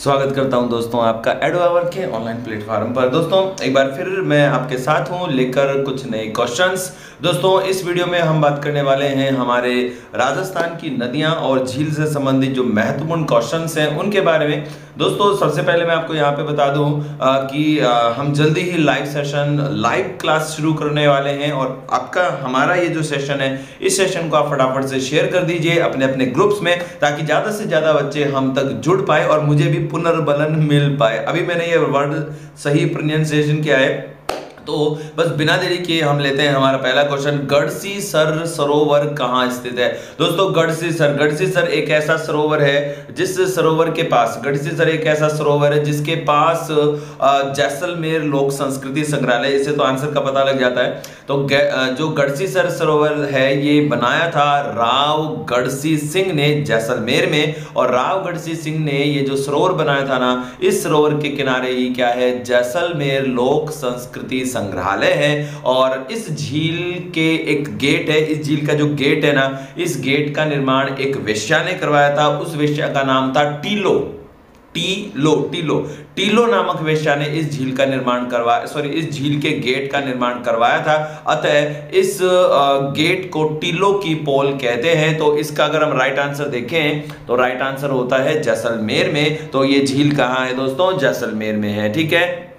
स्वागत करता हूँ दोस्तों आपका एडोवर के ऑनलाइन प्लेटफॉर्म पर। दोस्तों, एक बार फिर मैं आपके साथ हूँ लेकर कुछ नए क्वेश्चंस दोस्तों, इस वीडियो में हम बात करने वाले हैं हमारे राजस्थान की नदियाँ और झील से संबंधित जो महत्वपूर्ण क्वेश्चंस हैं, उनके बारे में। दोस्तों सबसे पहले मैं आपको यहाँ पे बता दूँ कि आ, हम जल्दी ही लाइव सेशन लाइव क्लास शुरू करने वाले हैं और आपका हमारा ये जो सेशन है इस सेशन को आप फटाफट से शेयर कर दीजिए अपने अपने ग्रुप्स में ताकि ज़्यादा से ज़्यादा बच्चे हम तक जुड़ पाए और मुझे भी पुनर्बलन मिल पाए। अभी मैंने ये वर्ड सही प्रोनाउंसिएशन किया है। तो बस बिना देरी किए हम लेते हैं हमारा पहला क्वेश्चन गढ़सी सर सरोवर कहाँ स्थित है? दोस्तों, गढ़सी सर गढ़सी सर एक ऐसा सरोवर है जिस सरोवर के पास, गढ़सी सर एक ऐसा सरोवर है जिसके पास जैसलमेर लोक संस्कृति संग्रहालय इसे तो आंसर का पता लग जाता है। तो जो गढ़सी सर सरोवर है, ये बनाया था राव गढ़सी सिंह ने जैसलमेर में और राव गढ़सी सिंह ने ये जो सरोवर बनाया था ना, इस सरोवर के किनारे ही क्या है? जैसलमेर लोक संस्कृति संग्रहालय। है और इस झील के एक गेट है, इस झील का जो गेट है ना, इस गेट का निर्माण एक वेश्या ने करवाया था। उस वेश्या का नाम था टीलो। टीलो टीलो। टीलो नामक वेश्या ने इस झील का निर्माण करवाया सॉरी इस झील के गेट का निर्माण करवाया था। अतः इस गेट को टीलो की पोल कहते हैं। तो इसका अगर हम राइट आंसर देखें तो राइट आंसर होता है जैसलमेर में। तो ये झील कहाँ है दोस्तों? जैसलमेर में है, ठीक है?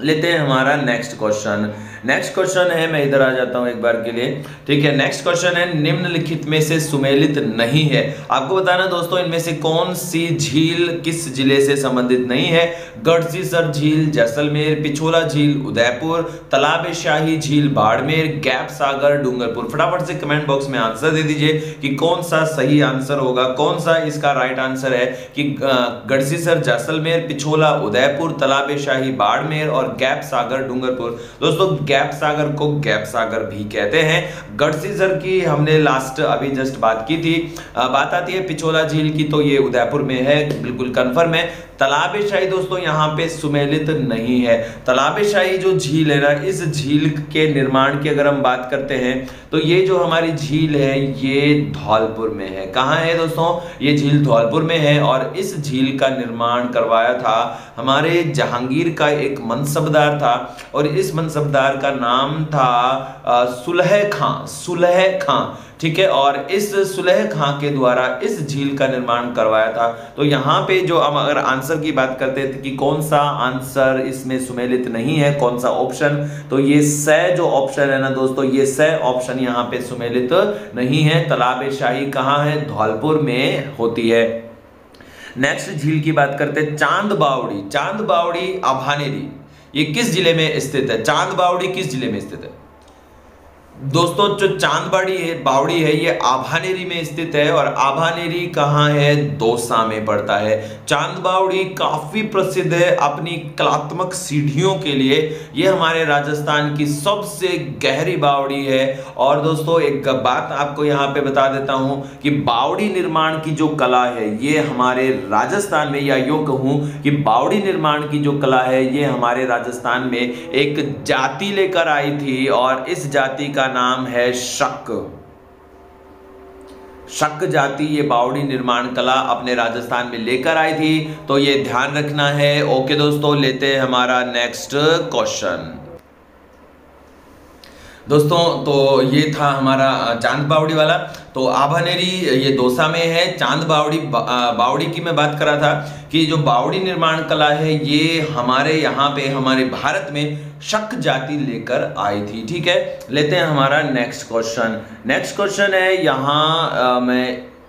लेते हैं हमारा नेक्स्ट क्वेश्चन नेक्स्ट क्वेश्चन है, मैं इधर आ जाता हूँ एक बार के लिए। ठीक है नेक्स्ट क्वेश्चन है, निम्नलिखित में से सुमेलित नहीं है। आपको बताना दोस्तों, इनमें से कौन सी झील किस ज़िले से संबंधित नहीं है? गढ़सीसर झील, जैसलमेर, पिछोला झील, उदयपुर तालाब शाही झील, बाड़मेर, गैप सागर, डूंगरपुर। फटाफट से कमेंट बॉक्स में आंसर दे दीजिए कि कौन सा सही आंसर होगा, कौन सा इसका राइट आंसर है कि गढ़सीसर, जैसलमेर, पिछोला, उदयपुर तालाब शाही बाड़मेर और गैप सागर, डूंगरपुर। दोस्तों गैप सागर को गैप सागर भी कहते हैं। गढ़सीजर की हमने लास्ट अभी जस्ट बात की थी। बात आती है पिछोला झील की तो ये उदयपुर में है, बिल्कुल कंफर्म है। तालाब शाही दोस्तों, यहाँ पे सुमेलित नहीं है। तालाब शाही जो झील है ना, इस झील के निर्माण की अगर हम बात करते हैं तो ये जो हमारी झील है, ये धौलपुर में है। कहाँ है दोस्तों? ये झील धौलपुर में है और इस झील का निर्माण करवाया था हमारे जहांगीर का एक मनसबदार था और इस मनसबदार का नाम था सुलह खां सुलह खां। ठीक है? और इस सुलह खां के द्वारा इस झील का निर्माण करवाया था। तो यहाँ पे जो हम अगर आंसर की बात करते थे कि कौन सा आंसर इसमें सुमेलित नहीं है, कौन सा ऑप्शन तो ये स जो ऑप्शन है ना दोस्तों, ये स ऑप्शन यहाँ पे सुमेलित नहीं है। तालाब शाही कहाँ है? धौलपुर में होती है। नेक्स्ट झील की बात करते हैं चाँद बावड़ी चाँद बावड़ी अभानेरी ये किस ज़िले में स्थित है? चाँद बावड़ी किस ज़िले में स्थित है? दोस्तों, जो चांदबाड़ी है, बावड़ी है, ये आभानेरी में स्थित है और आभानेरी कहाँ है? दोसा में पड़ता है। चांदबावड़ी काफ़ी प्रसिद्ध है अपनी कलात्मक सीढ़ियों के लिए। ये हमारे राजस्थान की सबसे गहरी बावड़ी है। और दोस्तों, एक बात आपको यहाँ पे बता देता हूँ कि बावड़ी निर्माण की जो कला है, ये हमारे राजस्थान में, या यूँ कहूँ कि बावड़ी निर्माण की जो कला है, ये हमारे राजस्थान में एक जाति लेकर आई थी। और इस जाति का नाम है शक। शक जाति ये बावड़ी निर्माण कला अपने राजस्थान में लेकर आई थी तो ये ध्यान रखना है। ओके दोस्तों, लेते हैं हमारा नेक्स्ट क्वेश्चन दोस्तों तो ये था हमारा चाँद बावड़ी वाला। तो आभानेरी, ये दोसा में है। चाँद बावड़ी बावड़ी की मैं बात कर था कि जो बावड़ी निर्माण कला है, ये हमारे यहाँ पे, हमारे भारत में शक जाति लेकर आई थी। ठीक है? लेते हैं हमारा नेक्स्ट क्वेश्चन नेक्स्ट क्वेश्चन है यहाँ मैं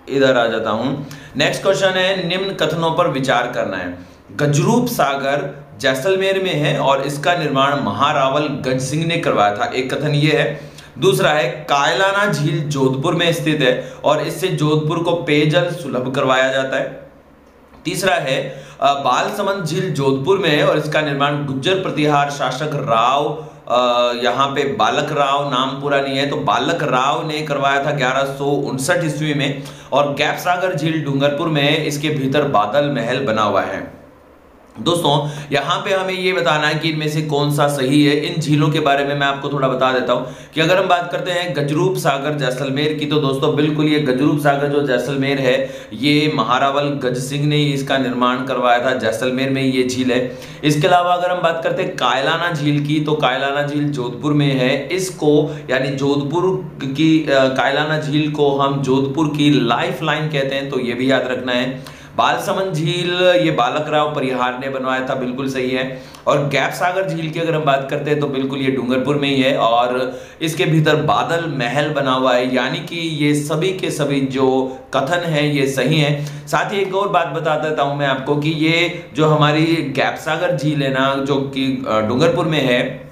इधर आ जाता हूँ। नेक्स्ट क्वेश्चन है, निम्न कथनों पर विचार करना है। गजरूप सागर जैसलमेर में है और इसका निर्माण महारावल गज सिंह ने करवाया था। एक कथन ये है। दूसरा है, कायलाना झील जोधपुर में स्थित है और इससे जोधपुर को पेयजल सुलभ करवाया जाता है। तीसरा है बाल समंद झील जोधपुर में है और इसका निर्माण गुज्जर प्रतिहार शासक राव यहाँ पे बालक राव नाम पूरा नहीं है तो बालक राव ने करवाया था ग्यारह ईस्वी में और गैप सागर झील डूंगरपुर में इसके भीतर बादल महल बना हुआ है। दोस्तों, यहाँ पे हमें ये बताना है कि इनमें से कौन सा सही है। इन झीलों के बारे में मैं आपको थोड़ा बता देता हूँ कि अगर हम बात करते हैं गजरूप सागर जैसलमेर की तो दोस्तों, बिल्कुल ये गजरूप सागर जो जैसलमेर है, ये महारावल गज सिंह ने इसका निर्माण करवाया था। जैसलमेर में ये झील है। इसके अलावा अगर हम बात करते हैं कायलाना झील की तो कायलाना झील जोधपुर में है। इसको, यानी जोधपुर की कायलाना झील को हम जोधपुर की लाइफ लाइन कहते हैं तो ये भी याद रखना है। बालसमंद झील, ये बालक राव परिहार ने बनवाया था, बिल्कुल सही है। और गैप सागर झील की अगर हम बात करते हैं तो बिल्कुल ये डूंगरपुर में ही है और इसके भीतर बादल महल बना हुआ है। यानी कि ये सभी के सभी जो कथन है, ये सही है। साथ ही एक और बात बता देता हूँ मैं आपको कि ये जो हमारी गैप सागर झील है ना, जो कि डूंगरपुर में है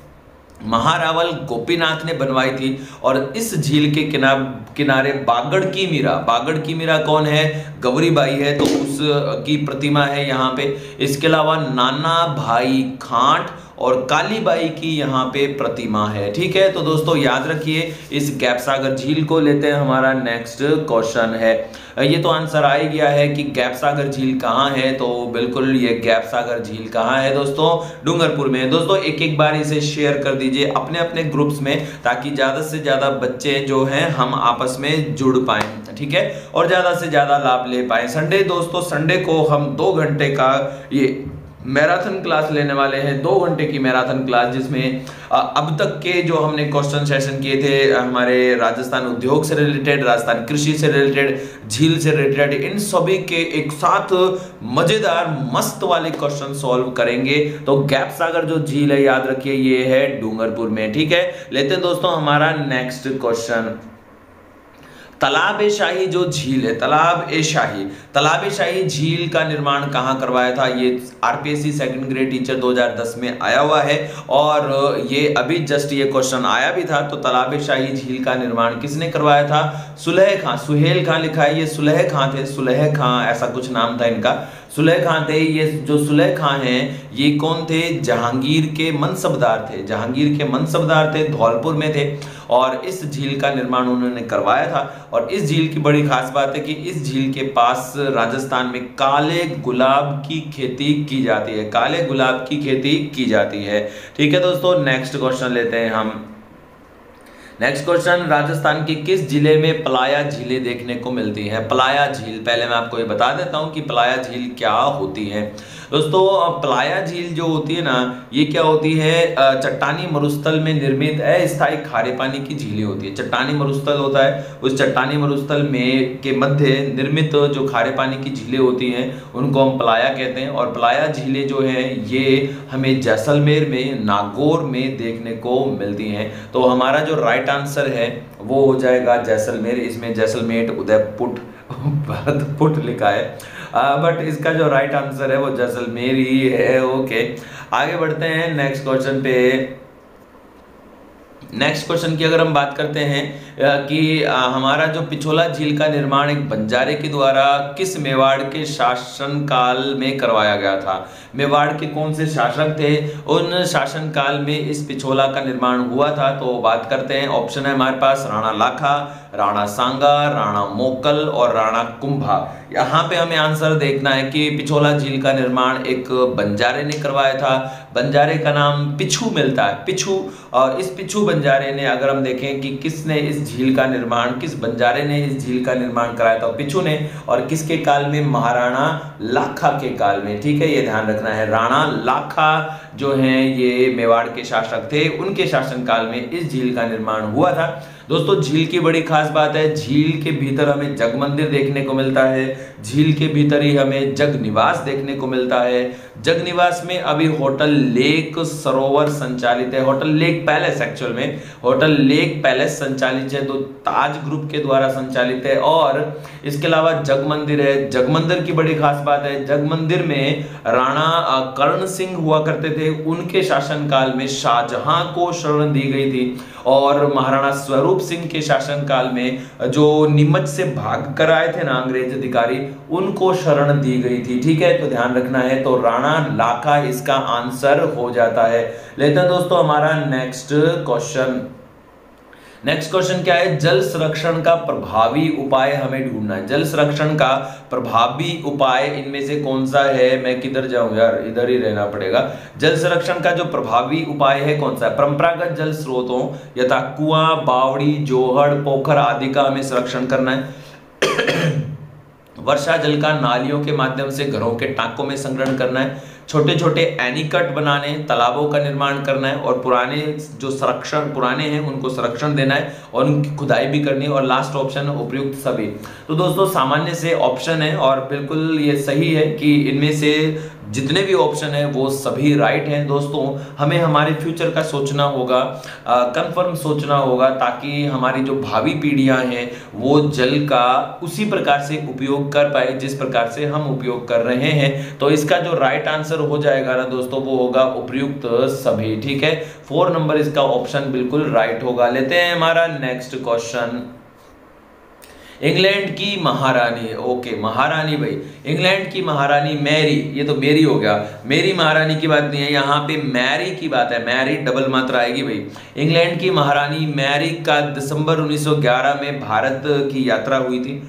महारावल गोपीनाथ ने बनवाई थी और इस झील के किनार किनारे बागड़ की मीरा। बागड़ की मीरा कौन है? गौरी बाई है तो उसकी प्रतिमा है यहाँ पे। इसके अलावा नाना भाई खांट और कालीबाई की यहाँ पे प्रतिमा है, ठीक है? तो दोस्तों, याद रखिए, इस गैप सागर झील को लेते हैं हमारा नेक्स्ट क्वेश्चन है। ये तो आंसर आ ही गया है कि गैप सागर झील कहाँ है तो बिल्कुल ये गैप सागर झील कहाँ है दोस्तों? डूंगरपुर में। दोस्तों एक एक बार इसे शेयर कर दीजिए अपने अपने ग्रुप्स में, ताकि ज़्यादा से ज़्यादा बच्चे जो हैं, हम आपस में जुड़ पाए, ठीक है? और ज़्यादा से ज़्यादा लाभ ले पाए। संडे दोस्तों संडे को हम दो घंटे का ये मैराथन क्लास लेने वाले हैं, दो घंटे की मैराथन क्लास, जिसमें अब तक के जो हमने क्वेश्चन सेशन किए थे, हमारे राजस्थान उद्योग से रिलेटेड राजस्थान कृषि से रिलेटेड झील से रिलेटेड इन सभी के एक साथ मज़ेदार, मस्त वाले क्वेश्चन सॉल्व करेंगे। तो गैप सागर जो झील है, याद रखिए, ये है डूंगरपुर में, ठीक है? लेते हैं दोस्तों हमारा नेक्स्ट क्वेश्चन तालाब शाही जो झील है, तालाब ए शाही। तालाब शाही झील का निर्माण कहाँ करवाया था? ये आरपीएससी सेकंड ग्रेड टीचर 2010 में आया हुआ है और ये अभी जस्ट ये क्वेश्चन आया भी था तो तालाब शाही झील का निर्माण किसने करवाया था? सुलह खां, सुहेल खां लिखा है ये सुलह खां थे, सुलह खां, ऐसा कुछ नाम था इनका। सुलह खां थे, ये जो सुलह खां हैं, ये कौन थे? जहांगीर के मनसबदार थे। जहांगीर के मनसबदार थे, धौलपुर में थे। और इस झील का निर्माण उन्होंने करवाया था। और इस झील की बड़ी खास बात है कि इस झील के पास राजस्थान में काले गुलाब की खेती की जाती है। काले गुलाब की खेती की जाती है। ठीक है दोस्तों नेक्स्ट क्वेश्चन लेते हैं हम। नेक्स्ट क्वेश्चन राजस्थान के किस ज़िले में पलाया झीलें देखने को मिलती है? पलाया झील, पहले मैं आपको ये बता देता हूँ कि पलाया झील क्या होती है। दोस्तों पलाया झील जो होती है ना, ये क्या होती है? चट्टानी मरुस्थल में निर्मित अस्थायी खारे पानी की झीलें होती है। चट्टानी मरुस्थल होता है। उस चट्टानी मरुस्थल में के मध्य निर्मित जो खारे पानी की झीलें होती हैं, उनको हम पलाया कहते हैं। और पलाया झीलें जो है, ये हमें जैसलमेर में, नागौर में देखने को मिलती हैं। तो हमारा जो राइट आंसर है, वो हो जाएगा जैसलमेर। इसमें जैसलमेर उदयपुट पुट लिखा है। बट इसका जो राइट आंसर है, वो जैसलमेर ही है ओके आगे बढ़ते हैं नेक्स्ट क्वेश्चन पे. नेक्स्ट क्वेश्चन की अगर हम बात करते हैं कि हमारा जो पिछोला झील का निर्माण एक बंजारे के द्वारा किस मेवाड़ के शासन काल में करवाया गया था? मेवाड़ के कौन से शासक थे? उन शासन काल में इस पिछोला का निर्माण हुआ था तो बात करते हैं. ऑप्शन है हमारे पास, राणा लाखा. राणा सांगा, राणा मोकल और राणा कुंभा। यहाँ पे हमें आंसर देखना है कि पिछोला झील का निर्माण एक बंजारे ने करवाया था। बंजारे का नाम पिछू मिलता है, पिछू। और इस पिछू बंजारे ने, अगर हम देखें कि किसने इस झील का निर्माण, किस बंजारे ने इस झील का निर्माण कराया था, पिछू ने, और किसके काल में? महाराणा लाखा के काल में। ठीक है, ये ध्यान रखना है। राणा लाखा जो हैं ये मेवाड़ के शासक थे, उनके शासनकाल में इस झील का निर्माण हुआ था। दोस्तों, झील की बड़ी खास बात है, झील के भीतर हमें जग मंदिर देखने को मिलता है, झील के भीतर ही हमें जग निवास देखने को मिलता है जग निवास में अभी होटल लेक सरोवर संचालित है। होटल लेक पैलेस एक्चुअल में। होटल लेक पैलेस संचालित है तो ताज ग्रुप के द्वारा संचालित है और इसके अलावा जग मंदिर है। जग मंदिर की बड़ी खास बात है जग मंदिर में राणा कर्ण सिंह हुआ करते थे। उनके शासनकाल में शाहजहां को शरण दी गई थी। और महाराणा स्वरूप सिंह के शासनकाल में जो नीमच से भाग कर आए थे ना अंग्रेज़ अधिकारी, उनको शरण दी गई थी। ठीक है तो ध्यान रखना है तो राणा लाखा इसका आंसर हो जाता है। लेते हैं दोस्तों हमारा नेक्स्ट क्वेश्चन नेक्स्ट क्वेश्चन क्या है? जल संरक्षण का प्रभावी उपाय हमें ढूंढना है। जल संरक्षण का प्रभावी उपाय इनमें से कौन सा है? मैं किधर जाऊँ यार? इधर ही रहना पड़ेगा। जल संरक्षण का जो प्रभावी उपाय है कौन सा है? परंपरागत जल स्रोतों यथा कुआँ, बावड़ी, जोहड़, पोखर आदि का हमें संरक्षण करना है। वर्षा जल का नालियों के माध्यम से घरों के टांकों में संग्रहण करना है छोटे छोटे एनिकट बनाने, तालाबों का निर्माण करना है और पुराने जो संरक्षण, पुराने हैं, उनको संरक्षण देना है और उनकी खुदाई भी करनी है और लास्ट ऑप्शन है उपयुक्त सभी। तो दोस्तों, सामान्य से ऑप्शन है और बिल्कुल ये सही है कि इनमें से जितने भी ऑप्शन है, वो सभी राइट हैं दोस्तों। हमें हमारे फ्यूचर का सोचना होगा कंफर्म सोचना होगा ताकि हमारी जो भावी पीढ़ियाँ हैं, वो जल का उसी प्रकार से उपयोग कर पाए, जिस प्रकार से हम उपयोग कर रहे हैं। तो इसका जो राइट आंसर हो जाएगा ना दोस्तों, वो होगा उपयुक्त सभी, ठीक है? फोर नंबर इसका ऑप्शन बिल्कुल राइट होगा। लेते हैं हमारा नेक्स्ट क्वेश्चन इंग्लैंड की महारानी ओके, महारानी भाई। इंग्लैंड की महारानी मैरी, ये तो मेरी हो गया। मेरी महारानी की बात नहीं है, यहाँ पे मैरी की बात है, मैरी डबल मात्रा आएगी भाई। इंग्लैंड की महारानी मैरी का दिसंबर 1911 में भारत की यात्रा हुई थी।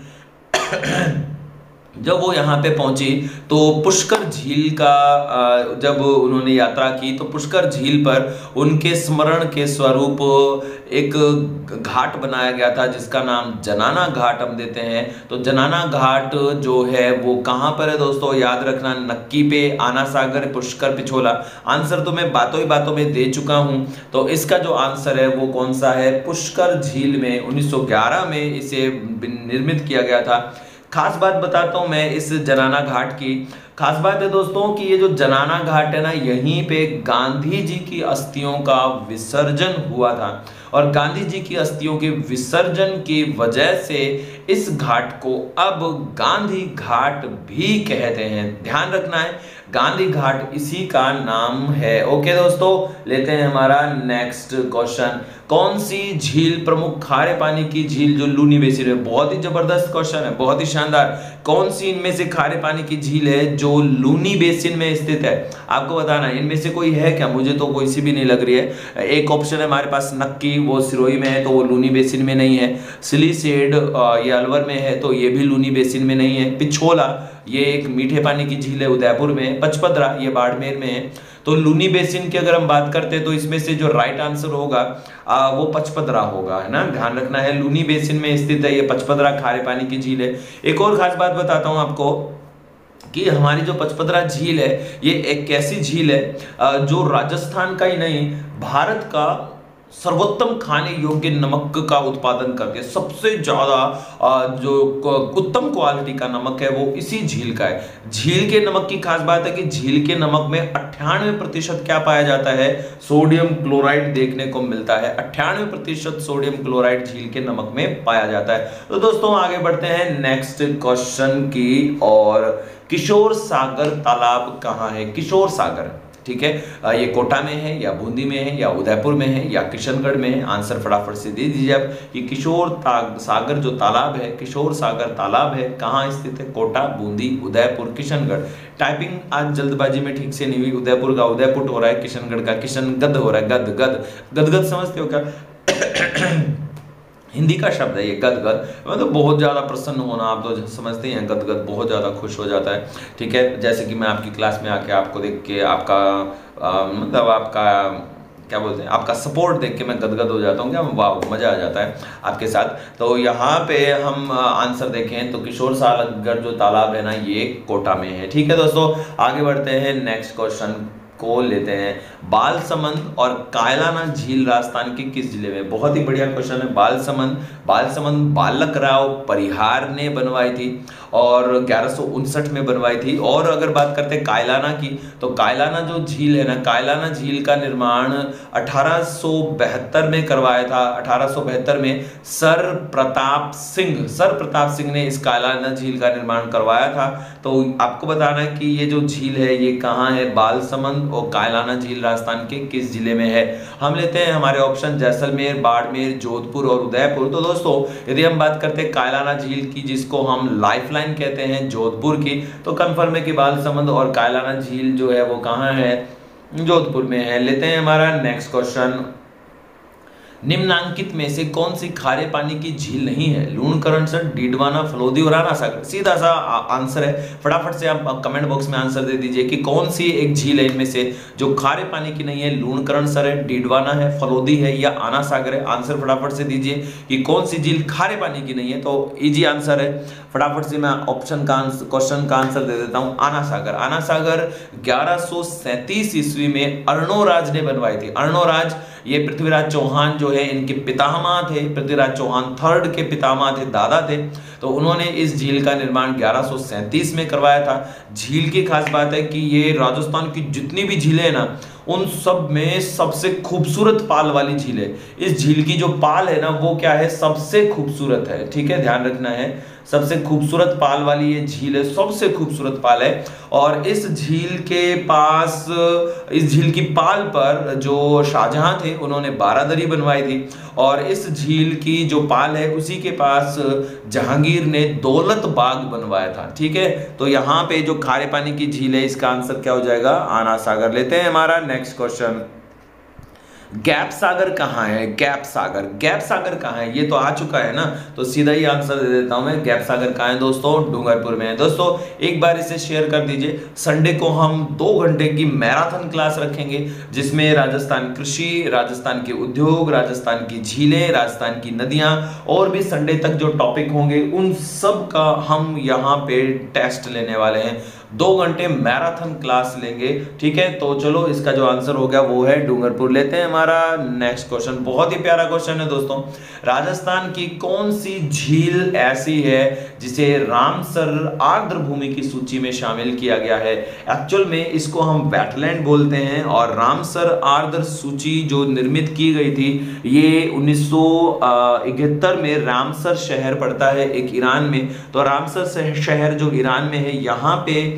जब वो यहाँ पे पहुँची तो पुष्कर झील का जब उन्होंने यात्रा की तो पुष्कर झील पर उनके स्मरण के स्वरूप एक घाट बनाया गया था, जिसका नाम जनाना घाट हम देते हैं। तो जनाना घाट जो है, वो कहाँ पर है दोस्तों? याद रखना, नक्की पे आना सागर, पुष्कर पिछोला। आंसर तो मैं बातों ही बातों में दे चुका हूँ। तो इसका जो आंसर है, वो कौन सा है? पुष्कर झील में 1911 में इसे निर्मित किया गया था। खास बात बताता हूँ मैं इस जनाना घाट की। खास बात है दोस्तों कि ये जो जनाना घाट है ना, यहीं पे गांधी जी की अस्थियों का विसर्जन हुआ था। और गांधी जी की अस्थियों के विसर्जन की वजह से इस घाट को अब गांधी घाट भी कहते हैं। ध्यान रखना है, गांधी घाट इसी का नाम है। ओके दोस्तों, लेते हैं हमारा नेक्स्ट क्वेश्चन। कौन सी झील, प्रमुख खारे पानी की झील जो लूनी बेसिन है? बहुत ही ज़बरदस्त क्वेश्चन है, बहुत ही शानदार। कौन सी इनमें से खारे पानी की झील है जो लूनी बेसिन में स्थित है? आपको बताना इनमें से कोई है क्या? मुझे तो कोई सी भी नहीं लग रही है। एक ऑप्शन है हमारे पास नक्की, वो सिरोही में है तो वो लूनी बेसिन में नहीं है। सिली सेड ये अलवर में है तो ये भी लूनी बेसिन में नहीं है। पिछोला, ये एक मीठे पानी की झील है, उदयपुर में पचपदरा, ये बाड़मेर में है। तो लूनी बेसिन की अगर हम बात करते हैं तो इसमें से जो राइट आंसर होगा आ, वो पचपदरा होगा है ना? ध्यान रखना है लूनी बेसिन में स्थित है ये पचपदरा खारे पानी की झील है। एक और खास बात बताता हूँ आपको कि हमारी जो पचपदरा झील है ये एक कैसी झील है? जो राजस्थान का ही नहीं भारत का सर्वोत्तम खाने योग्य नमक का उत्पादन करके सबसे ज़्यादा जो उत्तम क्वालिटी का नमक है वो इसी झील का है। झील के नमक की खास बात है कि झील के नमक में अट्ठानवे प्रतिशत क्या पाया जाता है? सोडियम क्लोराइड देखने को मिलता है। अट्ठानवे प्रतिशत सोडियम क्लोराइड झील के नमक में पाया जाता है। तो दोस्तों, आगे बढ़ते हैं नेक्स्ट क्वेश्चन की। और किशोर सागर तालाब कहाँ है? किशोर सागर। ठीक है? ये कोटा में है या बूंदी में है या उदयपुर में है या किशनगढ़ में है? आंसर फटाफट से दे दीजिए आप कि किशोर सागर जो तालाब है, किशोर सागर तालाब है, कहाँ स्थित है? कोटा, बूंदी, उदयपुर, किशनगढ़। टाइपिंग आज जल्दबाजी में ठीक से नहीं हुई। उदयपुर का उदयपुर हो रहा है, किशनगढ़ का किशनगद हो रहा है। गद गद गदगद समझते हो क्या? हिंदी का शब्द है ये गदगद। मतलब तो बहुत ज़्यादा प्रसन्न होना, आप तो समझते हैं गदगद बहुत ज़्यादा खुश हो जाता है, ठीक है? जैसे कि मैं आपकी क्लास में आके आपको देख के आपका मतलब आपका, क्या बोलते हैं, आपका सपोर्ट देख के मैं गदगद हो जाता हूँ, क्या? वाह, मज़ा आ जाता है आपके साथ। तो यहाँ पे हम आंसर देखें तो किशोर सागर जो तालाब है ना, ये कोटा में है, ठीक है दोस्तों? आगे बढ़ते हैं नेक्स्ट क्वेश्चन को लेते हैं। बाल समंद और कायलाना झील राजस्थान के किस ज़िले में? बहुत ही बढ़िया क्वेश्चन है। बाल समंद बाल समंद बालक राव परिहार ने बनवाई थी। और ग्यारह में बनवाई थी। और अगर बात करते हैं कायलाना की तो कायलाना जो झील है ना, कायलाना झील का निर्माण अठारह में करवाया था। अठारह में सर प्रताप सिंह, सर प्रताप सिंह ने इस कायलाना झील का निर्माण करवाया था। तो आपको बताना है कि ये जो झील है, ये कहाँ है? बाल समंद और कायलाना झील राजस्थान के किस ज़िले में है? हम लेते हैं हमारे ऑप्शन, जैसलमेर, बाड़मेर, जोधपुर और उदयपुर। तो दोस्तों, यदि हम बात करते हैं कायलाना झील की, जिसको हम लाइफ लाइन कहते हैं, जोधपुर की। तो कन्फर्म है कि बाल समंद और कायलाना झील जो है, वो कहाँ है? जोधपुर में है। लेते हैं हमारा नेक्स्ट क्वेश्चन निम्नांकित में से कौन सी खारे पानी की झील नहीं है? लूणकरण सर, डीडवाना, फलोदी और आना सागर सीधा सा आंसर है। फटाफट से आप कमेंट बॉक्स में आंसर दे दीजिए कि कौन सी एक झील है इनमें से जो खारे पानी की नहीं है? लूणकरण सर है, डीडवाना है, फलोदी है या आना सागर है? आंसर फटाफट से दीजिए कि कौन सी झील खारे पानी की नहीं है? तो इजी आंसर है। फटाफट से मैं ऑप्शन का क्वेश्चन का आंसर दे देता हूँ। आना सागर आना सागर ग्यारह ईस्वी में अर्णोराज ने बनवाई थी। अर्णोराज ये पृथ्वीराज चौहान जो है, इनके पितामह थे, पृथ्वीराज चौहान थर्ड के पितामह थे, दादा थे। तो उन्होंने इस झील का निर्माण ग्यारह में करवाया था। झील की खास बात है कि ये राजस्थान की जितनी भी झीलें हैं ना, उन सब में सबसे खूबसूरत पाल वाली झील है। इस झील की जो पाल है ना, वो क्या है? सबसे खूबसूरत है। ठीक है? ध्यान रखना है। सबसे खूबसूरत पाल वाली ये झील है, सबसे खूबसूरत पाल है। और इस झील के पास, इस झील की पाल पर जो शाहजहां थे, उन्होंने बारादरी बनवाई थी। और इस झील की जो पाल है, उसी के पास जहांगीर ने दौलत बाग बनवाया था, ठीक है? तो यहाँ पे जो खारे पानी की झील है, इसका आंसर क्या हो जाएगा? आना सागर। लेते हैं हमारा नेक्स्ट क्वेश्चन। गैप सागर कहाँ है? गैप सागर गैप सागर कहाँ है? ये तो आ चुका है ना? तो सीधा ही आंसर दे देता हूँ मैं। गैप सागर कहाँ है दोस्तों? डूंगरपुर में है। दोस्तों, एक बार इसे शेयर कर दीजिए। संडे को हम दो घंटे की मैराथन क्लास रखेंगे, जिसमें राजस्थान कृषि, राजस्थान के उद्योग, राजस्थान की झीलें, राजस्थान की नदियाँ और भी संडे तक जो टॉपिक होंगे, उन सब का हम यहाँ पे टेस्ट लेने वाले हैं। दो घंटे मैराथन क्लास लेंगे, ठीक है? तो चलो, इसका जो आंसर हो गया वो है डूंगरपुर। लेते हैं हमारा नेक्स्ट क्वेश्चन बहुत ही प्यारा क्वेश्चन है दोस्तों। राजस्थान की कौन सी झील ऐसी है जिसे रामसर आर्द्र भूमि की सूची में शामिल किया गया है? एक्चुअल में इसको हम वेटलैंड बोलते हैं और रामसर आर्द्र सूची जो निर्मित की गई थी, ये उन्नीस सौ इकहत्तर में रामसर शहर पड़ता है एक ईरान में। तो रामसर शहर जो ईरान में है, यहाँ पे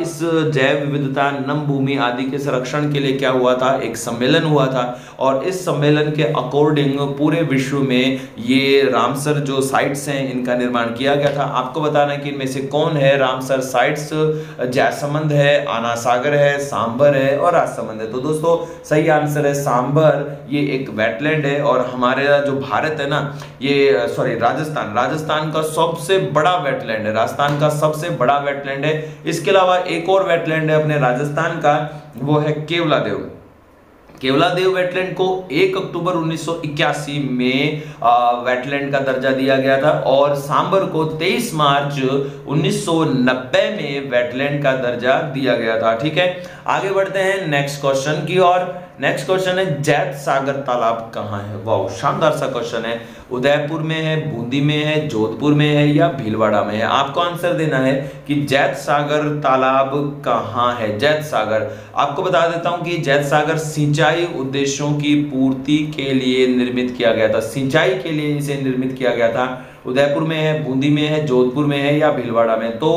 इस जैव विविधता, नम भूमि आदि के संरक्षण के लिए क्या हुआ था? एक सम्मेलन हुआ था और इस सम्मेलन के अकॉर्डिंग पूरे विश्व में ये रामसर जो साइट्स हैं, इनका निर्माण किया गया था। आपको बताना कि इनमें से कौन है रामसर साइट्स जयसमंद है आना सागर है, सांबर है और राजसमंद है। तो दोस्तों, सही आंसर है सांबर। ये एक वेटलैंड है और हमारे जो भारत है ना, ये सॉरी राजस्थान। राजस्थान का सबसे बड़ा वेटलैंड है। राजस्थान का सबसे बड़ा वेटलैंड है। इसके अलावा एक और वेटलैंड है अपने राजस्थान का, वो है केवला देव केवलादेव वेटलैंड को 1 अक्टूबर 1981 में वेटलैंड का दर्जा दिया गया था और सांबर को 23 मार्च 1990 में वेटलैंड का दर्जा दिया गया था, ठीक है? आगे बढ़ते हैं नेक्स्ट क्वेश्चन की और नेक्स्ट क्वेश्चन है, जैत सागर तालाब कहाँ है? वाह शानदार सा क्वेश्चन है। उदयपुर में है, बूंदी में है, जोधपुर में है या भीलवाड़ा में है? आपको आंसर देना है कि जैत सागर तालाब कहाँ है? जैत सागर। आपको बता देता हूँ कि जैत सागर सिंचाई उद्देश्यों की पूर्ति के लिए निर्मित किया गया था। सिंचाई के लिए इसे निर्मित किया गया था। उदयपुर में है बूंदी में है जोधपुर में है या भीलवाड़ा में? तो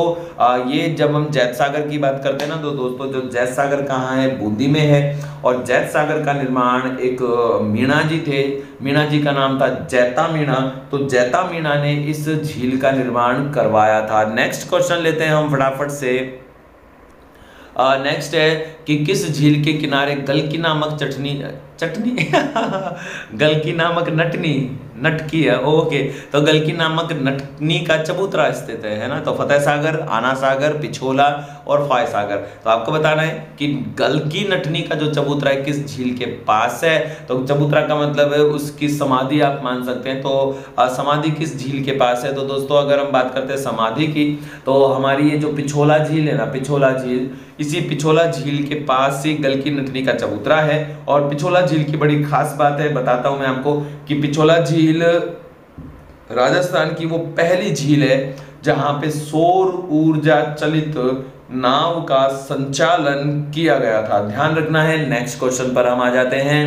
ये जब हम जैत सागर की बात करते हैं ना तो दोस्तों जो जैत सागर कहाँ है? बूंदी में है। और जैत सागर का निर्माण एक मीणा जी थे। मीणा जी का नाम था जैता मीणा। तो जैता मीणा ने इस झील का निर्माण करवाया था। नेक्स्ट क्वेश्चन लेते हैं हम फटाफट से। नेक्स्ट uh, है कि किस झील के किनारे गलकी नामक चटनी चटनी? गलकी नामक नटनी, नटकी है, ओके। तो गलकी नामक नटनी का चबूतरा स्थित है ना? तो फतेह सागर, आना सागर, पिछोला और फाय सागर। तो आपको बताना है कि गलकी नटनी का जो चबूतरा है, किस झील के पास है? तो चबूतरा का मतलब है उसकी समाधि आप मान सकते हैं। तो समाधि किस झील के पास है? तो दोस्तों, अगर हम बात करते हैं समाधि की तो हमारी ये जो पिछोला झील है ना, पिछोला झील, इसी पिछोला झील के पास ही गलकी नटनी का चबूतरा है और पिछोला झील की बड़ी खास बात है, बताता हूँ मैं आपको कि पिछोला झील राजस्थान की वो पहली झील है जहाँ पे सौर ऊर्जा चलित नाव का संचालन किया गया था। ध्यान रखना है नेक्स्ट क्वेश्चन पर हम आ जाते हैं।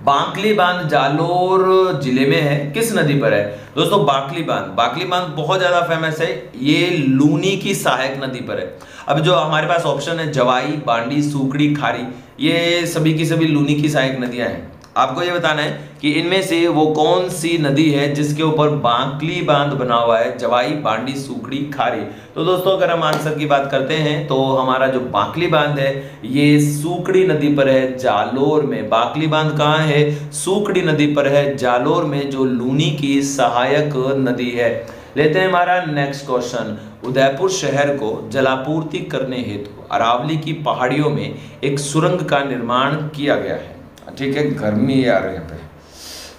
बांकली बाँध जालोर ज़िले में है। किस नदी पर है? दोस्तों बाकली बाँध बाकली बाँध बहुत ज़्यादा फ़ेमस है। ये लूनी की सहायक नदी पर है। अब जो हमारे पास ऑप्शन है, जवाई, बांडी, सुकड़ी, खारी, ये सभी की सभी लूनी की सहायक नदियाँ हैं। आपको ये बताना है कि इनमें से वो कौन सी नदी है जिसके ऊपर बांकली बाँध बना हुआ है? जवाई, बांडी, सूखड़ी, खारी। तो दोस्तों, अगर हम आंसर की बात करते हैं तो हमारा जो बांकली बाँध है, ये सूखड़ी नदी पर है, जालोर में। बांकली बाँध कहाँ है? सूखड़ी नदी पर है, जालोर में, जो लूनी की सहायक नदी है। लेते हैं हमारा नेक्स्ट क्वेश्चन उदयपुर शहर को जलापूर्ति करने हेतु अरावली की पहाड़ियों में एक सुरंग का निर्माण किया गया है। ठीक है गर्मी आ रही है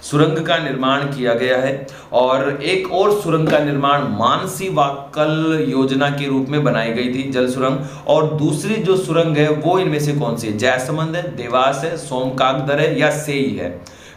सुरंग का निर्माण किया गया है और एक और सुरंग का निर्माण मानसी वाकल योजना के रूप में बनाई गई थी, जल सुरंग। और दूसरी जो सुरंग है, वो इनमें से कौन सी है? जयसमंद है, देवास है सोमकाकदर है या सेई है?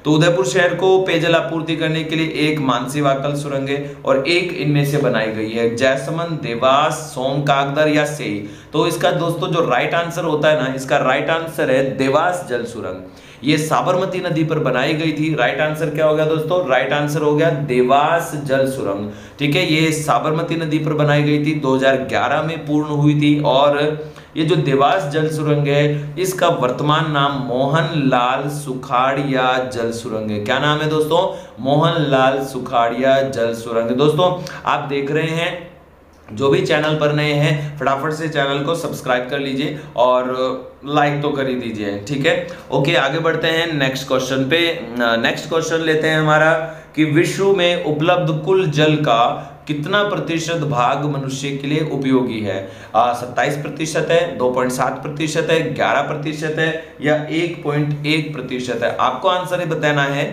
तो उदयपुर शहर को पेयजल आपूर्ति करने के लिए एक मानसी वाकल सुरंग है और एक इनमें से बनाई गई है जैसमंद देवास सोम कागदर या से तो इसका दोस्तों, जो राइट आंसर होता है ना, इसका राइट आंसर है देवास जल सुरंग। ये साबरमती नदी पर बनाई गई थी। राइट आंसर क्या हो गया दोस्तों? राइट आंसर हो गया देवास जल सुरंग ठीक है, ये साबरमती नदी पर बनाई गई थी। 2011 में पूर्ण हुई थी और ये जो देवास जल सुरंग है, इसका वर्तमान नाम मोहन लाल सुखाड़िया जल सुरंग है। क्या नाम है दोस्तों? मोहन लाल सुखाड़िया जल सुरंग दोस्तों, आप देख रहे हैं जो भी चैनल पर नए हैं, फटाफट से चैनल को सब्सक्राइब कर लीजिए और लाइक तो कर ही दीजिए, ठीक है? ओके, आगे बढ़ते हैं नेक्स्ट क्वेश्चन पे। नेक्स्ट क्वेश्चन लेते हैं हमारा कि विश्व में उपलब्ध कुल जल का कितना प्रतिशत भाग मनुष्य के लिए उपयोगी है? सत्ताईस प्रतिशत है दो पॉइंट सात प्रतिशत है ग्यारह प्रतिशत है या एक पॉइंट एक प्रतिशत है? आपको आंसर ये बताना है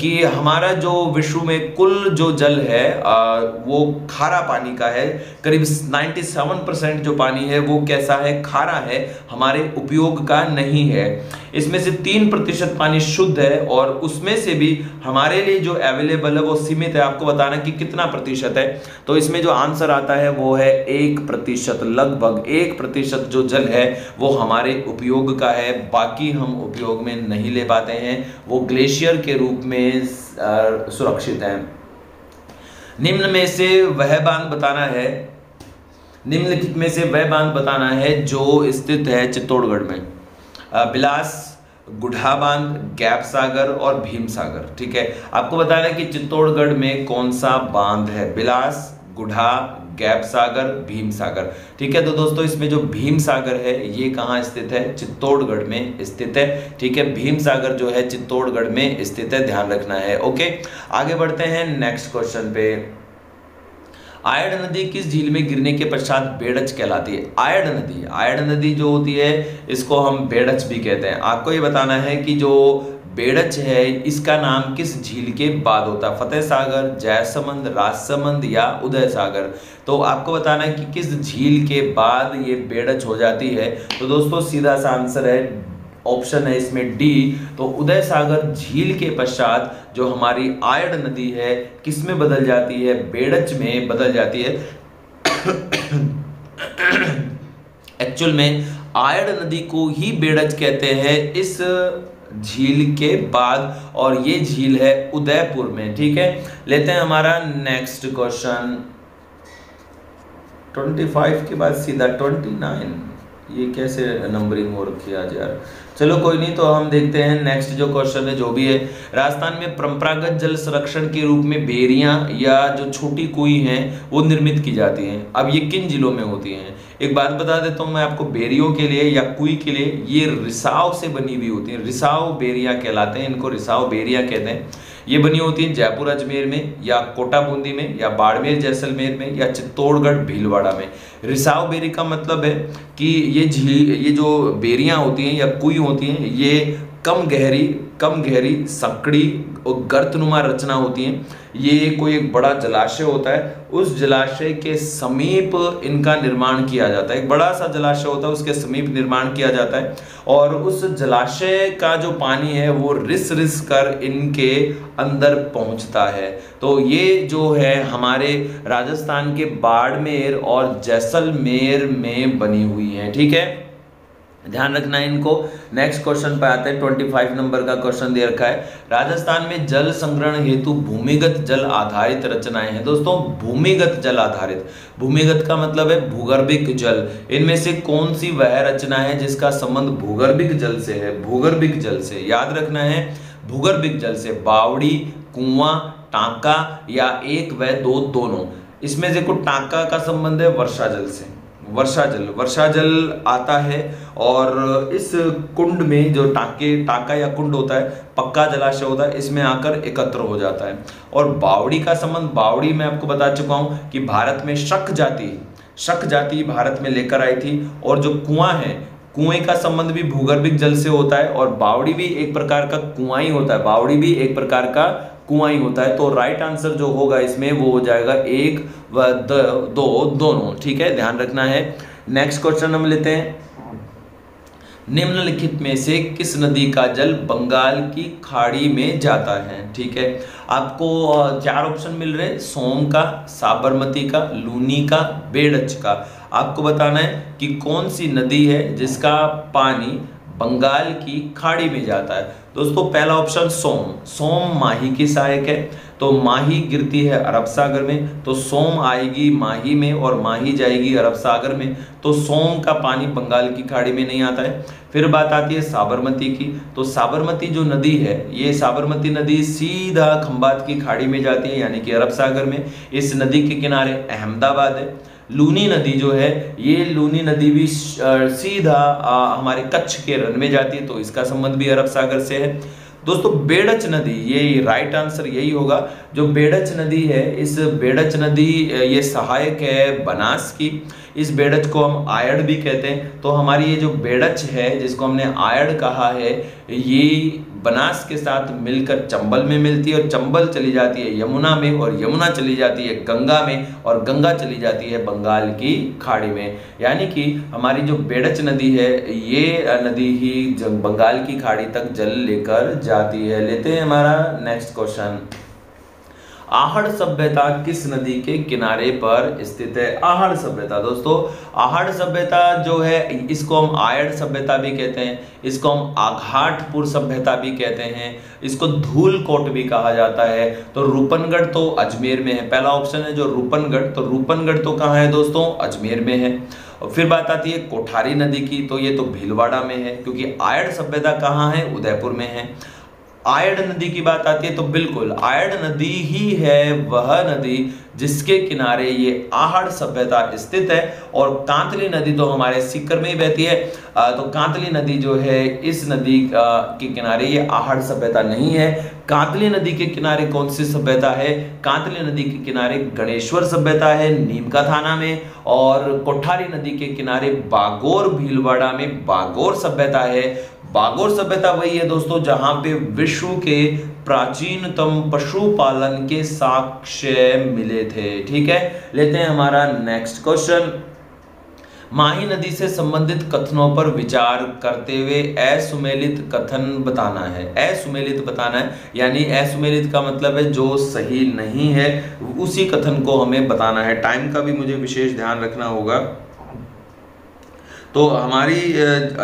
कि हमारा जो विश्व में कुल जो जल है आ, वो खारा पानी का है। करीब 97 परसेंट जो पानी है वो कैसा है? खारा है हमारे उपयोग का नहीं है। इसमें से तीन प्रतिशत पानी शुद्ध है और उसमें से भी हमारे लिए जो अवेलेबल है, वो सीमित है। आपको बताना कि कितना प्रतिशत है। तो इसमें जो आंसर आता है, वो है एक प्रतिशत, लगभग एक प्रतिशत जो जल है, वो हमारे उपयोग का है। बाकी हम उपयोग में नहीं ले पाते हैं। वो ग्लेशियर के रूप में सुरक्षित है। निम्न में से वह बाँध बताना है। निम्नलिखित में से वह बाँध बताना है जो स्थित है चित्तौड़गढ़ में। बिलास गुढ़ा बाँध गैप सागर और भीम सागर ठीक है? आपको बताना है कि चित्तौड़गढ़ में कौन सा बाँध है? बिलास, गुढ़ा गैप सागर भीम सागर ठीक है? तो दोस्तों, इसमें जो भीम सागर है, ये कहाँ स्थित है? चित्तौड़गढ़ में स्थित है, ठीक है? भीम सागर जो है, चित्तौड़गढ़ में स्थित है, ध्यान रखना है, ओके? आगे बढ़ते हैं, नेक्स्ट क्वेश्चन पे। आयड नदी किस झील में गिरने के पश्चात बेड़च कहलाती है? आयड नदी। आयड नदी जो होती है, इसको हम बेड़च भी कहते हैं। आपको ये बताना है कि जो बेड़च है, इसका नाम किस झील के बाद होता है? फतेह सागर, जयसमंद, राजसमंद या उदय सागर? तो आपको बताना है कि किस झील के बाद ये बेड़च हो जाती है? तो दोस्तों, सीधा सा आंसर है ऑप्शन है इसमें डी तो उदय सागर झील के पश्चात जो हमारी आयड नदी है किसमें बदल जाती है? बेड़च में बदल जाती है। एक्चुअल में आयड नदी को ही बेड़च कहते हैं इस झील के बाद, और ये झील है उदयपुर में, ठीक है? लेते हैं हमारा नेक्स्ट क्वेश्चन 25 के बाद सीधा 29 ये कैसे नंबरिंग हो रखी आज यार? चलो कोई नहीं तो हम देखते हैं नेक्स्ट जो क्वेश्चन है, जो भी है। राजस्थान में परंपरागत जल संरक्षण के रूप में बेरियाँ या जो छोटी कुई हैं, वो निर्मित की जाती हैं। अब ये किन जिलों में होती हैं? एक बात बता देता हूँ मैं आपको, बेरियों के लिए या कुई के लिए, ये रिसाव से बनी हुई होती है। रिसाव बेरिया कहलाते हैं, इनको रिसाव बेरिया कहते हैं। ये बनी होती है जयपुर, अजमेर में, या कोटा बूंदी में, या बाड़मेर, जैसलमेर में, या चित्तौड़गढ़, भीलवाड़ा में। रिसाव बेरी का मतलब है कि ये झील, ये जो बेरियाँ होती हैं या कुई होती हैं, ये कम गहरी कम गहरी सकड़ी और गर्तनुमा रचना होती है। ये कोई एक बड़ा जलाशय होता है। उस जलाशय के समीप इनका निर्माण किया जाता है। एक बड़ा सा जलाशय होता है, उसके समीप निर्माण किया जाता है। और उस जलाशय का जो पानी है, वो रिस रिस कर इनके अंदर पहुँचता है। तो ये जो है हमारे राजस्थान के बाड़मेर और जैसलमेर में बनी हुई है, ठीक है? ध्यान रखना है इनको। नेक्स्ट क्वेश्चन पर आते हैं। ट्वेंटी फाइव नंबर का क्वेश्चन दे रखा है। राजस्थान में जल संग्रहण हेतु भूमिगत जल आधारित रचनाएँ हैं। दोस्तों, भूमिगत जल आधारित। भूमिगत का मतलब है भूगर्भिक जल। इनमें से कौन सी वह रचना है जिसका संबंध भूगर्भिक जल से है? भूगर्भिक जल से। याद रखना है, भूगर्भिक जल से। बावड़ी, कुआँ, टांका या एक व दो, दोनों। इसमें देखो टांका का संबंध है, वर्षा जल से। वर्षा जल वर्षा जल आता है और इस कुंड में जो टांके, टांका या कुंड होता है, पक्का जलाशय होता है, इसमें आकर एकत्र हो जाता है। और बावड़ी का संबंध, बावड़ी मैं आपको बता चुका हूँ कि भारत में शक जाति शक जाति भारत में लेकर आई थी और जो कुआँ है, कुएँ का संबंध भी भूगर्भिक जल से होता है और बावड़ी भी एक प्रकार का कुआँ ही होता है। बावड़ी भी एक प्रकार का कुआँ ही होता है तो राइट आंसर जो होगा इसमें वो हो जाएगा एक व दो दोनों, ठीक है? ध्यान रखना है। नेक्स्ट क्वेश्चन हम लेते हैं। निम्नलिखित में से किस नदी का जल बंगाल की खाड़ी में जाता है, ठीक है? आपको चार ऑप्शन मिल रहे सोम का, साबरमती का, लूनी का, बेड़च का। आपको बताना है कि कौन सी नदी है जिसका पानी बंगाल की खाड़ी में जाता है। दोस्तों, पहला ऑप्शन सोम। सोम माही की सहायक है। तो माही गिरती है अरब सागर में तो सोम आएगी माही में और माही जाएगी अरब सागर में। तो सोम का पानी बंगाल की खाड़ी में नहीं आता है। फिर बात आती है साबरमती की। तो साबरमती जो नदी है, ये साबरमती नदी सीधा खंबात की खाड़ी में जाती है, यानी कि अरब सागर में। इस नदी के किनारे अहमदाबाद है। लूनी नदी जो है ये लूनी नदी भी सीधा आ, हमारे कच्छ के रन में जाती है तो इसका संबंध भी अरब सागर से है। दोस्तों बेड़च नदी ये राइट आंसर यही होगा। जो बेड़च नदी है इस बेड़च नदी ये सहायक है बनास की। इस बेड़च को हम आयड भी कहते हैं। तो हमारी ये जो बेड़च है, जिसको हमने आयड कहा है, ये बनास के साथ मिलकर चंबल में मिलती है और चंबल चली जाती है यमुना में और यमुना चली जाती है गंगा में और गंगा चली जाती है बंगाल की खाड़ी में। यानी कि हमारी जो बेड़च नदी है, ये नदी ही बंगाल की खाड़ी तक जल लेकर जाती है। लेते हैं हमारा नेक्स्ट क्वेश्चन आहड़ सभ्यता किस नदी के किनारे पर स्थित है? आहड़ सभ्यता, दोस्तों, आहड़ सभ्यता जो है, इसको हम आयड़ सभ्यता भी कहते हैं, इसको हम आघाटपुर सभ्यता भी कहते हैं, इसको धूल कोट भी कहा जाता है। तो रूपनगढ़ तो अजमेर में है। पहला ऑप्शन है जो रूपनगढ़ तो रूपनगढ़ तो कहाँ है दोस्तों? अजमेर में है। और फिर बात आती है कोठारी नदी की तो ये तो भीलवाड़ा में है, क्योंकि आयड़ सभ्यता कहाँ है? उदयपुर में है। आयड नदी की बात आती है तो बिल्कुल, आयड नदी ही है वह नदी जिसके किनारे ये आहड़ सभ्यता स्थित है और कांतली नदी तो हमारे सिक्कर में ही बहती है। तो कांतली नदी जो है, इस नदी के किनारे ये आहड़ सभ्यता नहीं है। कांतली नदी के किनारे कौन सी सभ्यता है? कांतली नदी के किनारे गणेश्वर सभ्यता है नीमका थाना में और कोठारी नदी के किनारे बागोर भीलवाड़ा में बागोर सभ्यता है। बागोर सभ्यता वही है दोस्तों, जहाँ पे विश्व के प्राचीनतम पशुपालन के साक्ष्य मिले थे। ठीक है? लेते हैं हमारा नेक्स्ट क्वेश्चन माही नदी से संबंधित कथनों पर विचार करते हुए असुमेलित कथन बताना है। असुमेलित बताना है, यानी असुमेलित का मतलब है जो सही नहीं है, उसी कथन को हमें बताना है। टाइम का भी मुझे विशेष ध्यान रखना होगा। तो हमारी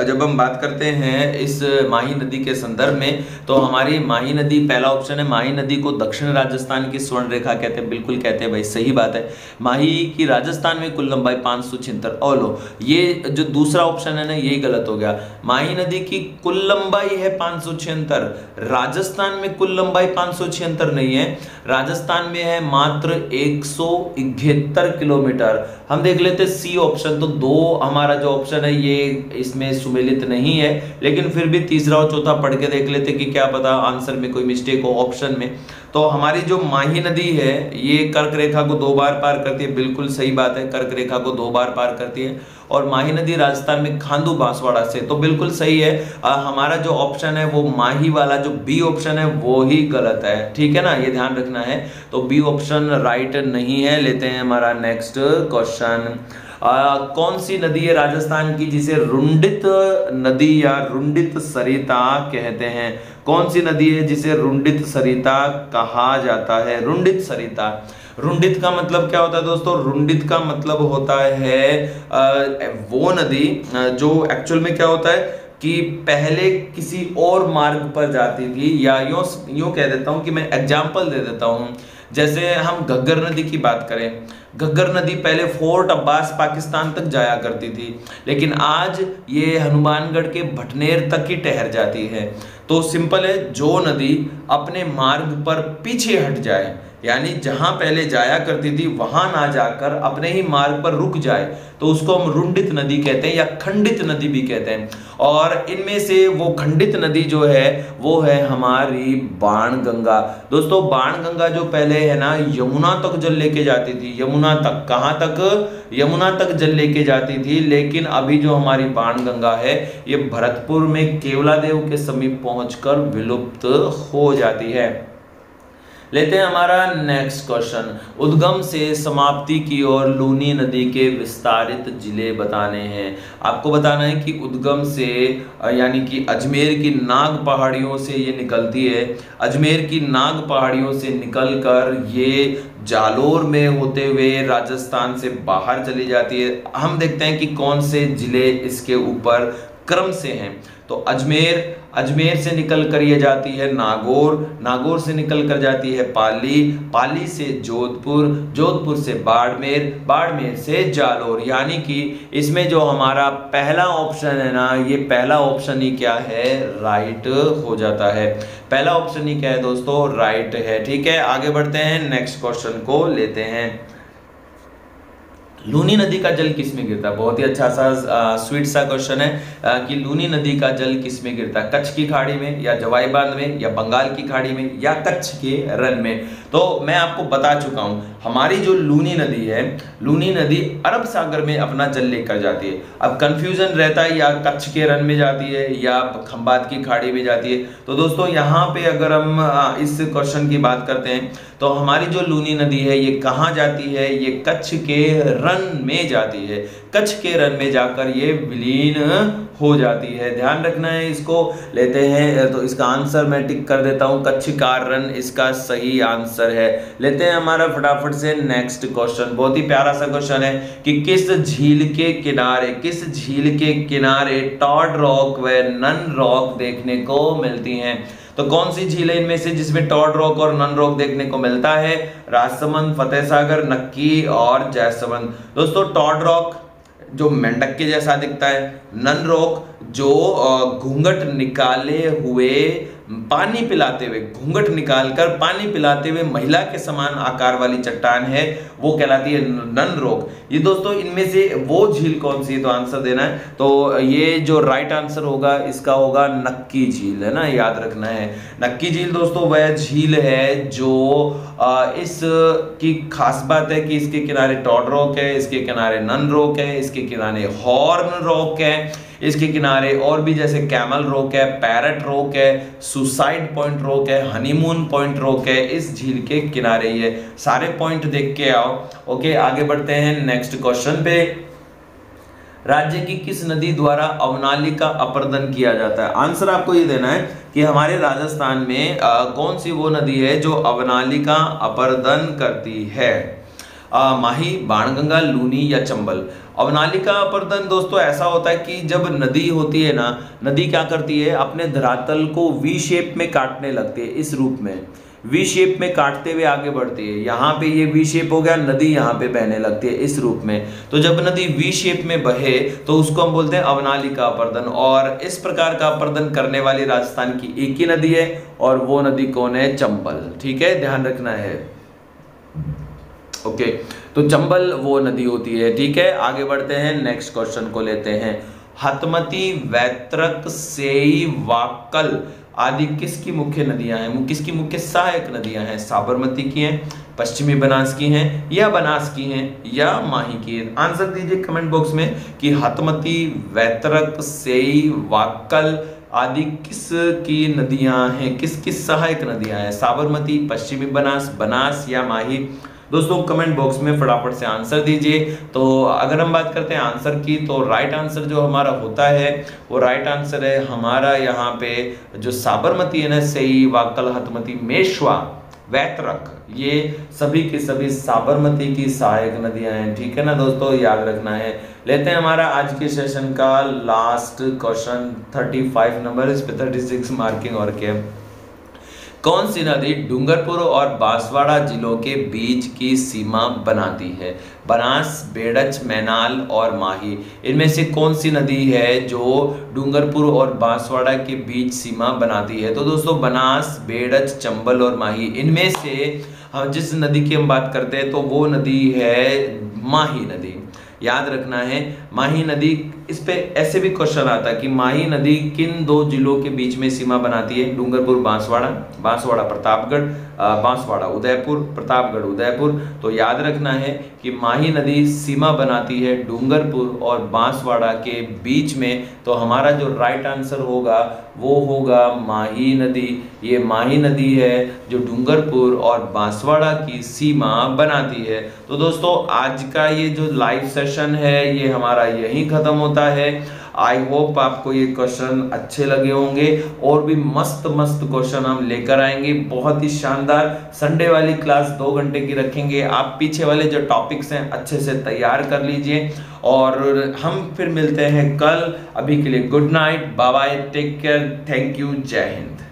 जब हम बात करते हैं इस माही नदी के संदर्भ में तो हमारी माही नदी पहला ऑप्शन है, माही नदी को दक्षिण राजस्थान की स्वर्ण रेखा कहते हैं बिल्कुल कहते हैं, भाई सही बात है। माही की राजस्थान में कुल लंबाई पाँच सौ छिहत्तर, और लो, ये जो दूसरा ऑप्शन है ना यही गलत हो गया। माही नदी की कुल लंबाई है पाँच सौ छिहत्तर, राजस्थान में कुल लंबाई पाँच सौ छिहत्तर नहीं है, राजस्थान में है मात्र एक सौ इकहत्तर किलोमीटर हम देख लेते सी ऑप्शन तो दो हमारा जो ऑप्शन है, ये इसमें सुमेलित नहीं है। लेकिन फिर भी तीसरा और चौथा पढ़ के देख लेते कि क्या पता आंसर में कोई मिस्टेक हो ऑप्शन में। तो हमारी जो माही नदी है ये कर्क रेखा को दो बार पार करती है। बिल्कुल सही बात है कर्क रेखा को दो बार पार करती है। और माही नदी राजस्थान में खांदू बांसवाड़ा से तो बिल्कुल सही है। आ, हमारा जो ऑप्शन है वो माही वाला जो बी ऑप्शन है वो ही गलत है। ठीक है ना? ये ध्यान रखना है। तो बी ऑप्शन राइट नहीं है। लेते हैं हमारा नेक्स्ट क्वेश्चन आ, कौन सी नदी है राजस्थान की जिसे रुंडित नदी या रुंडित सरिता कहते हैं? कौन सी नदी है जिसे रुंडित सरिता कहा जाता है? रुंडित सरिता। रुंडित का मतलब क्या होता है दोस्तों? रुंडित का मतलब होता है वो नदी जो एक्चुअल में क्या होता है कि पहले किसी और मार्ग पर जाती थी। या यूँ यूँ कह देता हूँ कि मैं एग्ज़ाम्पल दे देता हूँ। जैसे हम घग्गर नदी की बात करें घग्गर नदी पहले फोर्ट अब्बास, पाकिस्तान तक जाया करती थी, लेकिन आज ये हनुमानगढ़ के भटनेर तक ही ठहर जाती है। तो सिंपल है, जो नदी अपने मार्ग पर पीछे हट जाए यानी जहाँ पहले जाया करती थी, वहाँ ना जाकर अपने ही मार्ग पर रुक जाए। तो उसको हम रुंडित नदी कहते हैं या खंडित नदी भी कहते हैं। और इनमें से वो खंडित नदी जो है, वो है हमारी बाण गंगा दोस्तों बाण गंगा जो पहले है ना, यमुना तक जल लेके जाती थी। यमुना तक कहाँ तक? यमुना तक जल लेके जाती थी। लेकिन अभी जो हमारी बाण गंगा है, ये भरतपुर में केवला देव के समीप पहुंचकर विलुप्त हो जाती है। लेते हैं हमारा नेक्स्ट क्वेश्चन उद्गम से समाप्ति की ओर लूनी नदी के विस्तारित ज़िले बताने हैं। आपको बताना है कि उद्गम से यानी कि अजमेर की नाग पहाड़ियों से ये निकलती है। अजमेर की नाग पहाड़ियों से निकलकर ये जालोर में होते हुए राजस्थान से बाहर चली जाती है। हम देखते हैं कि कौन से ज़िले इसके ऊपर क्रम से हैं। तो अजमेर अजमेर से निकल कर ये जाती है नागौर नागौर से निकल कर जाती है पाली पाली से जोधपुर जोधपुर से बाड़मेर बाड़मेर से जालोर, यानी कि इसमें जो हमारा पहला ऑप्शन है ना, ये पहला ऑप्शन ही क्या है? राइट हो जाता है। पहला ऑप्शन ही क्या है दोस्तों? राइट है। ठीक है, आगे बढ़ते हैं नेक्स्ट क्वेश्चन को लेते हैं। लूनी नदी का जल किसमें गिरता? बहुत ही अच्छा सा आ, स्वीट सा क्वेश्चन है आ, कि लूनी नदी का जल किसमें गिरता? कच्छ की खाड़ी में या जवाई बाँध में या बंगाल की खाड़ी में या कच्छ के रन में? तो मैं आपको बता चुका हूँ, हमारी जो लूनी नदी है, लूनी नदी अरब सागर में अपना जल लेकर जाती है। अब कंफ्यूजन रहता है, या कच्छ के रन में जाती है, या खंबात की खाड़ी में जाती है। तो दोस्तों, यहाँ पे अगर हम इस क्वेश्चन की बात करते हैं तो हमारी जो लूनी नदी है, ये कहाँ जाती है? ये कच्छ के रन में जाती है। कच्छ के रन में जाकर ये विलीन हो जाती है। ध्यान रखना है इसको। लेते हैं तो इसका आंसर मैं टिक कर देता हूँ। कच्छ का रन इसका सही आंसर है। लेते हैं हमारा फटाफट से नेक्स्ट क्वेश्चन बहुत ही प्यारा सा क्वेश्चन है कि किस झील के किनारे, किस झील के किनारे टॉड रॉक व नन रॉक देखने को मिलती हैं? तो कौन सी झील है इनमें से जिसमें टॉड रॉक और नन रॉक देखने को मिलता है? राजसमंद फतेह सागर नक्की और जयसमंद दोस्तों टॉड रॉक जो मेंढक के जैसा दिखता है। नन रोक जो घूंघट निकाले हुए पानी पिलाते हुए घूंघट निकालकर पानी पिलाते हुए महिला के समान आकार वाली चट्टान है, वो कहलाती है नन रोक ये दोस्तों, इनमें से वो झील कौन सी है? तो आंसर देना है। तो ये जो राइट आंसर होगा, इसका होगा नक्की झील, है ना? याद रखना है। नक्की झील दोस्तों, वह झील है जो इस की खास बात है कि इसके किनारे टॉड रॉक है, इसके किनारे नन रॉक है, इसके किनारे हॉर्न रॉक है। इसके किनारे और भी जैसे कैमल रोक है पैरट रोक है सुसाइड पॉइंट रोक है हनीमून पॉइंट रोक है इस झील के किनारे ये सारे पॉइंट देख के आओ। ओके आगे बढ़ते हैं नेक्स्ट क्वेश्चन पे। राज्य की किस नदी द्वारा अवनाली का अपर्दन किया जाता है? आंसर आपको ये देना है कि हमारे राजस्थान में आ, कौन सी वो नदी है जो अवनाली का अपर्दन करती है? आ, माही बाणगंगा लूनी या चंबल। अवनाली का अपर्दन दोस्तों ऐसा होता है कि जब नदी होती है ना नदी क्या करती है? अपने धरातल को वी शेप में काटने लगती है इस रूप में। वी शेप में काटते हुए आगे बढ़ती है। यहाँ पे ये वी शेप हो गया नदी यहाँ पे बहने लगती है इस रूप में। तो जब नदी वी शेप में बहे तो उसको हम बोलते हैं अवनाली का अपर्दन। और इस प्रकार का अपर्दन करने वाली राजस्थान की एक ही नदी है और वो नदी कौन है? चंबल। ठीक है? ध्यान रखना है। ओके तो चंबल वो नदी होती है, ठीक है? आगे बढ़ते हैं नेक्स्ट क्वेश्चन को लेते हैं। हतमती वैत्रक सेई वाकल आदि किसकी मुख्य नदियाँ हैं? किसकी मुख्य सहायक नदियाँ हैं? साबरमती की हैं, पश्चिमी बनास की हैं, या बनास की हैं, या माही की है? आंसर दीजिए कमेंट बॉक्स में कि हतमती वैतरक सेई वाकल आदि किस की नदियाँ हैं? किस किस सहायक नदियाँ हैं? साबरमती, पश्चिमी बनास बनास या माही? दोस्तों कमेंट बॉक्स में फटाफट से आंसर दीजिए। तो अगर हम बात करते हैं आंसर की तो राइट आंसर जो हमारा होता है, वो राइट आंसर है हमारा यहाँ पे जो साबरमती है ना सही वाकल हतमती मेशवा, वैतरक। ये सभी के सभी साबरमती की सहायक नदियाँ हैं। ठीक है ना दोस्तों? याद रखना है। लेते हैं हमारा आज के सेशन का लास्ट क्वेश्चन 35 नंबर इस पे 36 मार्किंग और क्या कौन सी नदी डूंगरपुर और बांसवाड़ा जिलों के बीच की सीमा बनाती है? बनास, बेड़च, मैनाल और माही। इनमें से कौन सी नदी है जो डूंगरपुर और बांसवाड़ा के बीच सीमा बनाती है? तो दोस्तों, बनास, बेड़च, चंबल और माही। इनमें से हम जिस नदी की हम बात करते हैं तो वो नदी है माही नदी। याद रखना है, माही नदी इस पे ऐसे भी क्वेश्चन आता कि माही नदी किन दो जिलों के बीच में सीमा बनाती है? डूंगरपुर, बांसवाड़ा बांसवाड़ा, प्रतापगढ़ बांसवाड़ा, उदयपुर, प्रतापगढ़, उदयपुर। तो याद रखना है कि माही नदी सीमा बनाती है डूंगरपुर और बांसवाड़ा के बीच में। तो हमारा जो राइट आंसर होगा, वो होगा माही नदी। ये माही नदी है जो डूंगरपुर और बांसवाड़ा की सीमा बनाती है। तो दोस्तों, आज का ये जो लाइव सेशन है, ये हमारा यही खत्म होता है। आई होप आपको ये क्वेश्चन अच्छे लगे होंगे। और भी मस्त मस्त क्वेश्चन हम लेकर आएँगे। बहुत ही शानदार संडे वाली क्लास दो घंटे की रखेंगे। आप पीछे वाले जो टॉपिक्स हैं, अच्छे से तैयार कर लीजिए। और हम फिर मिलते हैं कल। अभी के लिए good night bye take care thank you जय हिंद